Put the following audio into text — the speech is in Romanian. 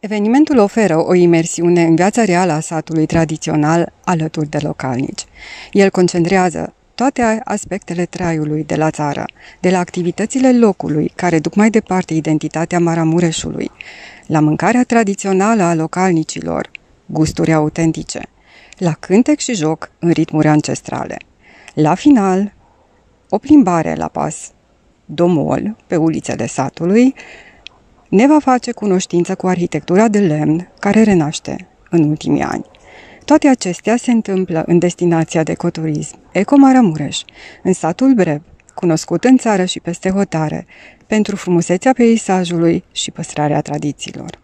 Evenimentul oferă o imersiune în viața reală a satului tradițional alături de localnici. El concentrează toate aspectele traiului de la țară, de la activitățile locului care duc mai departe identitatea Maramureșului, la mâncarea tradițională a localnicilor, gusturi autentice, la cântec și joc în ritmuri ancestrale. La final, o plimbare la pas domol pe ulițele satului ne va face cunoștință cu arhitectura de lemn care renaște în ultimii ani. Toate acestea se întâmplă în destinația de ecoturism Eco Maramureș, în satul Breb, cunoscut în țară și peste hotare, pentru frumusețea peisajului și păstrarea tradițiilor.